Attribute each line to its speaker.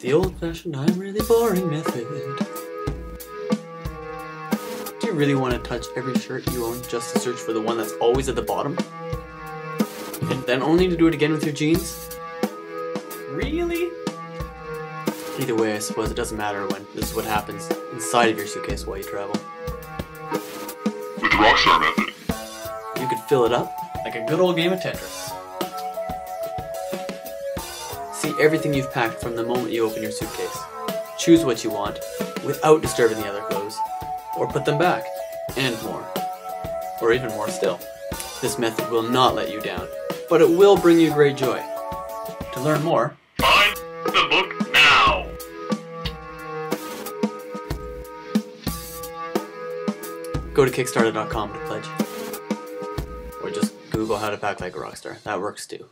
Speaker 1: The old-fashioned I'm really boring method. Do you really want to touch every shirt you own just to search for the one that's always at the bottom? And then only to do it again with your jeans? Really? Either way, I suppose it doesn't matter when this is what happens inside of your suitcase while you travel.
Speaker 2: With the Rockstar method,
Speaker 1: You could fill it up like a good old game of Tetris. See everything you've packed from the moment you open your suitcase. Choose what you want without disturbing the other clothes, or put them back, and more. Or even more still. This method will not let you down, but it will bring you great joy. To learn more,
Speaker 2: find the book now.
Speaker 1: go to Kickstarter.com to pledge. Or just Google how to pack like a rockstar. That works too.